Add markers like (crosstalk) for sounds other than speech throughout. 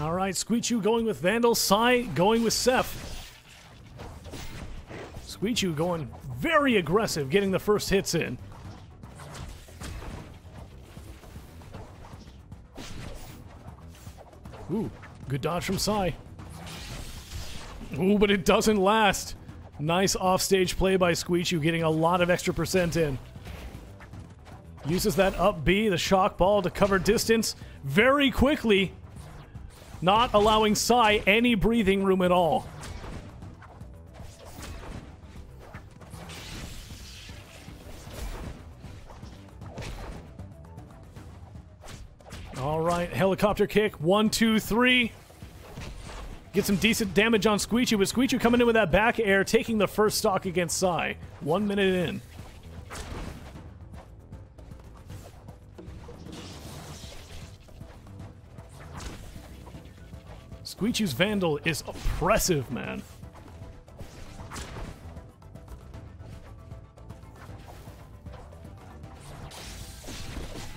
All right, Squeachu going with Vandal, Sai going with Seph. Squeachu going very aggressive, getting the first hits in. Ooh, good dodge from Sai. Ooh, but it doesn't last. Nice offstage play by Squeachu, getting a lot of extra percent in. Uses that up B, the shock ball, to cover distance very quickly, not allowing Sai any breathing room at all. All right, helicopter kick. One, two, three. Get some decent damage on Squeachu, but Squeachu coming in with that back air, taking the first stock against Sai. One minute in. Squeachu's Vandal is oppressive, man.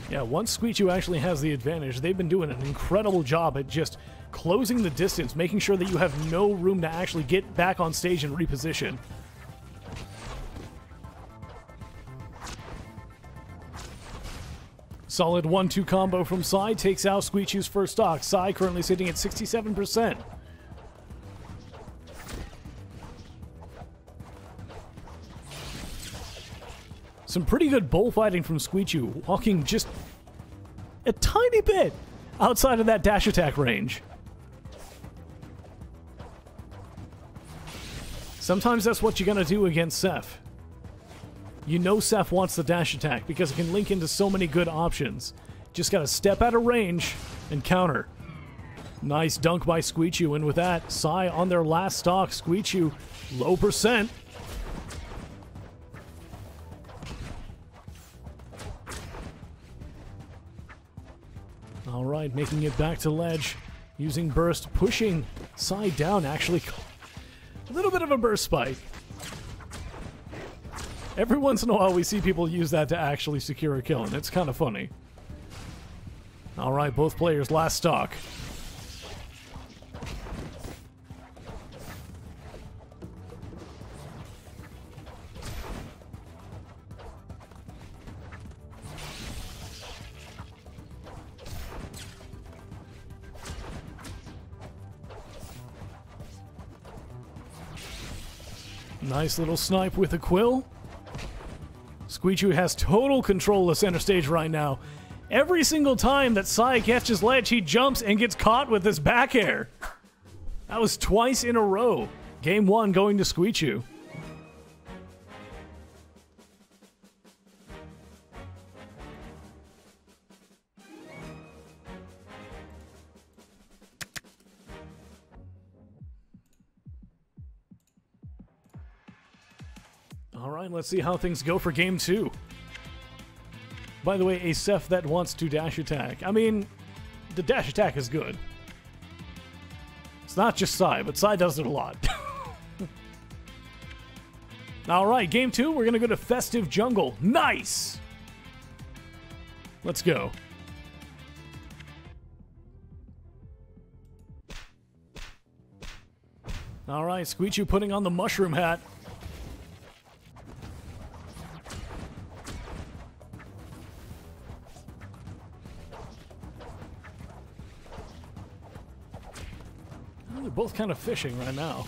Yeah, once Squeachu actually has the advantage, they've been doing an incredible job at just closing the distance, making sure that you have no room to actually get back on stage and reposition. Solid 1-2 combo from Sai takes out Squeachu's first stock. Sai currently sitting at 67%. Some pretty good bullfighting from Squeachu, walking just a tiny bit outside of that dash attack range. Sometimes that's what you're to do against Seph. You know Seph wants the dash attack because it can link into so many good options. Just got to step out of range and counter. Nice dunk by Squeachu, and with that, Sai on their last stock. Squeachu, low percent. All right, making it back to ledge. Using burst, pushing Sai down, actually. A little bit of a burst spike. Every once in a while, we see people use that to actually secure a kill, and it's kind of funny. All right, both players last stock. Nice little snipe with a quill. Squeachu has total control of center stage right now. Every single time that Sai catches ledge, he jumps and gets caught with his back air. That was twice in a row. Game one going to Squeachu. All right, let's see how things go for game two. By the way, a Seph that wants to dash attack. I mean, the dash attack is good. It's not just Sai, but Sai does it a lot. (laughs) All right, game two, we're going to go to Festive Jungle. Nice! Let's go. All right, Squeachu putting on the mushroom hat. They're both kind of fishing right now.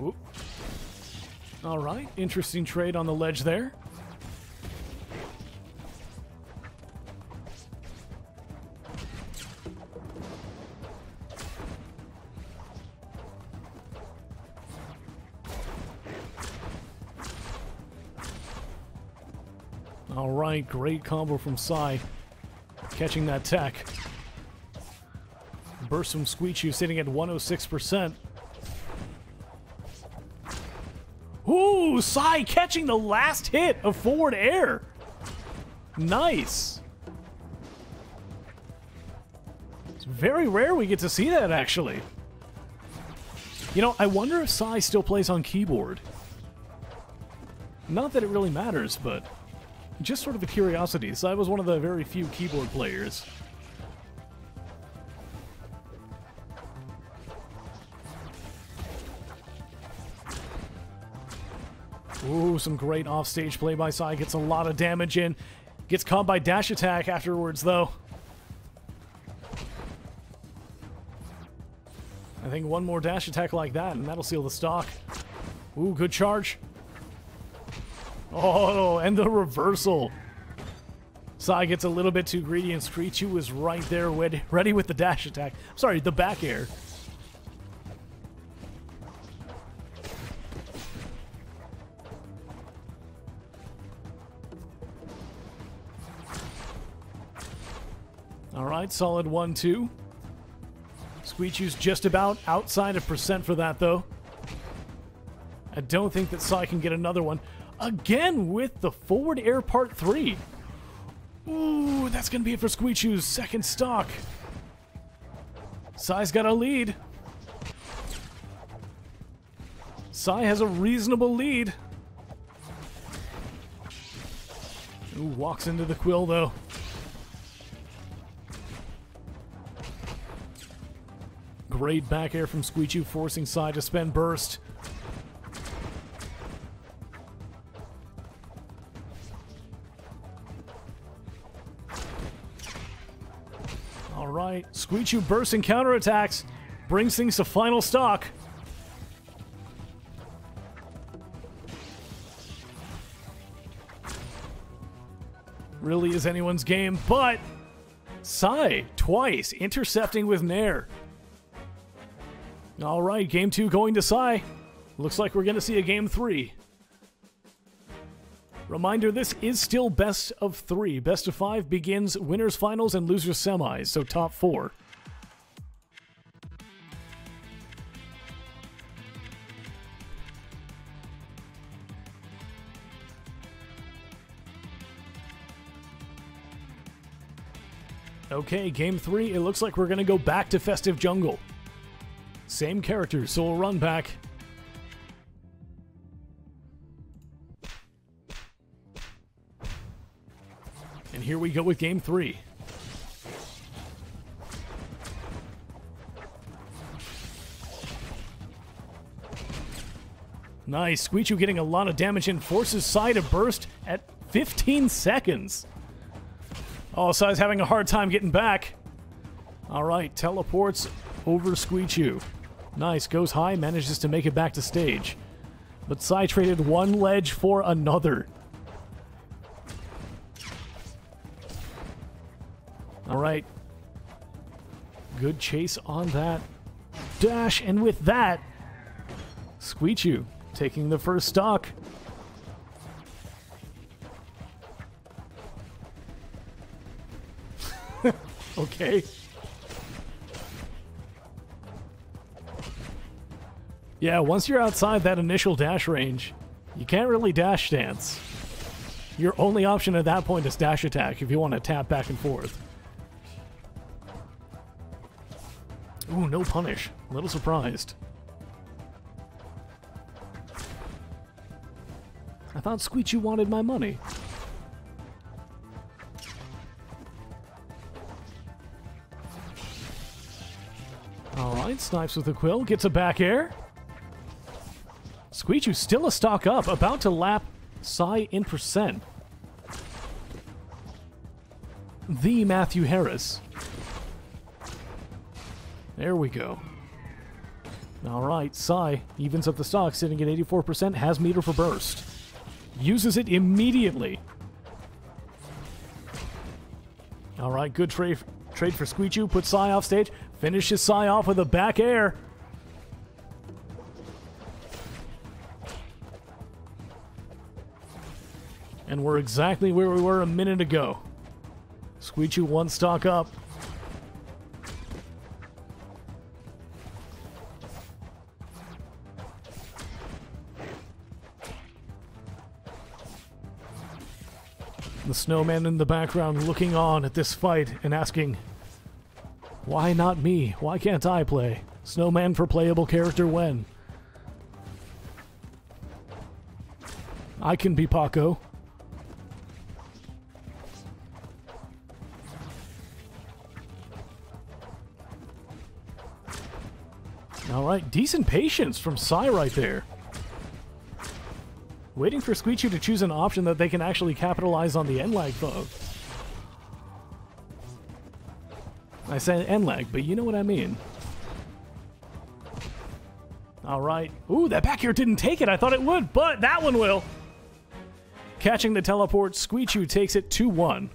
Oop. All right, interesting trade on the ledge there. All right, great combo from Sai. Catching that tech. Burst from Squeachu sitting at 106%. Ooh, Sai catching the last hit of forward air. Nice. It's very rare we get to see that, actually. You know, I wonder if Sai still plays on keyboard. Not that it really matters, but just sort of a curiosity. So I was one of the very few keyboard players. Ooh, some great offstage play by Sai. Gets a lot of damage in. Gets caught by dash attack afterwards, though. I think one more dash attack like that, and that'll seal the stock. Ooh, good charge. Oh, and the reversal. Sai gets a little bit too greedy, and Screechy is right there ready with the dash attack. Sorry, the back air. All right, solid 1-2. Squeechy's just about outside of percent for that, though. I don't think that Sai can get another one. Again with the forward air part 3. Ooh, that's going to be it for Squeachu's second stock. Sai's got a lead. Sai has a reasonable lead. Ooh, walks into the quill, though. Great back air from Squeachu, forcing Sai to spend burst. Right, Squeachu bursts and counterattacks, brings things to final stock. Really is anyone's game, but Sai twice intercepting with Nair. All right, game two going to Sai. Looks like we're going to see a game three. Reminder this is still best of three. Best of five begins winners finals and losers semis, so top four. Okay, game three. It looks like we're going to go back to Festive Jungle. Same character, so we'll run back. Here we go with game three. Nice. Squeachu getting a lot of damage in. forces Sai to burst at 15 seconds. Oh, Sai's having a hard time getting back. All right, teleports over Squeachu. Nice, goes high, manages to make it back to stage. But Sai traded one ledge for another. Alright. Good chase on that dash, and with that, Squeachu taking the first stock. (laughs) okay. Yeah, once you're outside that initial dash range, you can't really dash dance. Your only option at that point is dash attack if you want to tap back and forth. Ooh, no punish. A little surprised. I thought Squeechy wanted my money. Alright, snipes with the quill, gets a back air. Squeachu still a stock up, about to lap Sai in percent. The Matthew Harris. There we go. All right, Sai evens up the stock, sitting at 84%, has meter for burst. Uses it immediately. All right, good trade trade for Squeachu. Put Sai off stage. Finishes Sai off with a back air. And we're exactly where we were a minute ago. Squeachu one stock up. The snowman in the background looking on at this fight and asking, Why not me? Why can't I play? Snowman for playable character when? I can be Paco. All right, decent patience from Sai right there. Waiting for Squeachu to choose an option that they can actually capitalize on the end lag of. I said end lag, but you know what I mean. All right. Ooh, that back air didn't take it. I thought it would, but that one will. Catching the teleport, Squeachu takes it 2-1.